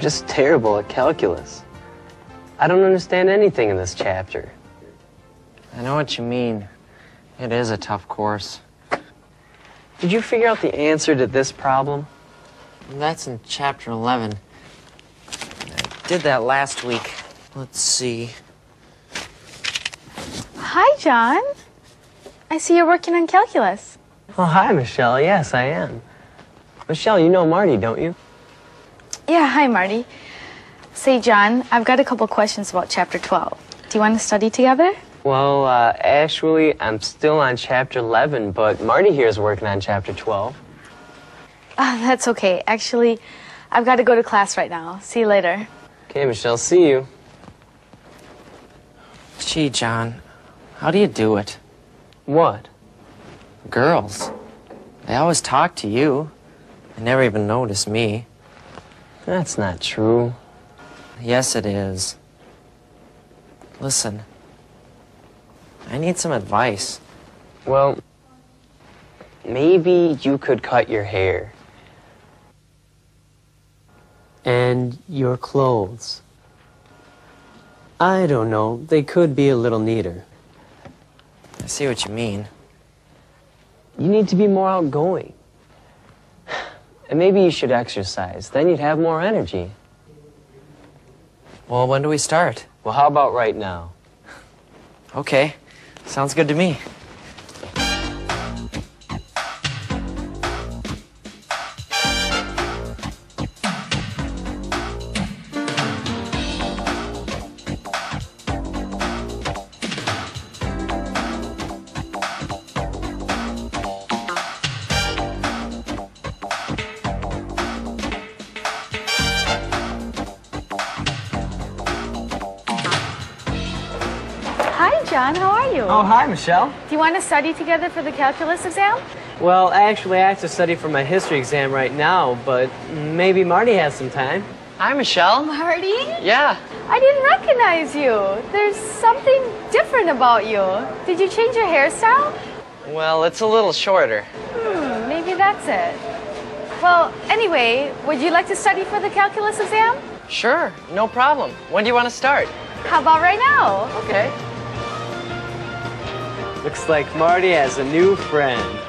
I'm just terrible at calculus. I don't understand anything in this chapter. I know what you mean. It is a tough course. Did you figure out the answer to this problem? That's in chapter 11. I did that last week. Let's see. Hi, John. I see you're working on calculus. Oh, hi, Michelle. Yes, I am. Michelle, you know Marty, don't you? Yeah, hi, Marty. Say, John, I've got a couple questions about chapter 12. Do you want to study together? Well, uh, actually, I'm still on chapter 11, but Marty here is working on chapter 12. Ah, that's okay. Actually, I've got to go to class right now. See you later. Okay, Michelle, see you. Gee, John, how do you do it? What? Girls. They always talk to you. They never even notice me. That's not true. Yes, it is. Listen, I need some advice. Well, maybe you could cut your hair. And your clothes. I don't know. They could be a little neater. I see what you mean. You need to be more outgoing. And maybe you should exercise. Then you'd have more energy. Well, when do we start? Well, how about right now? Okay, sounds good to me. John. How are you? Oh, hi, Michelle. Do you want to study together for the calculus exam? Well, I actually, I have to study for my history exam right now, but maybe Marty has some time. Hi, Michelle. Marty? Yeah. I didn't recognize you. There's something different about you. Did you change your hairstyle? Well, it's a little shorter. Hmm, maybe that's it. Well, anyway, would you like to study for the calculus exam? Sure, no problem. When do you want to start? How about right now? Okay. Looks like Marty has a new friend.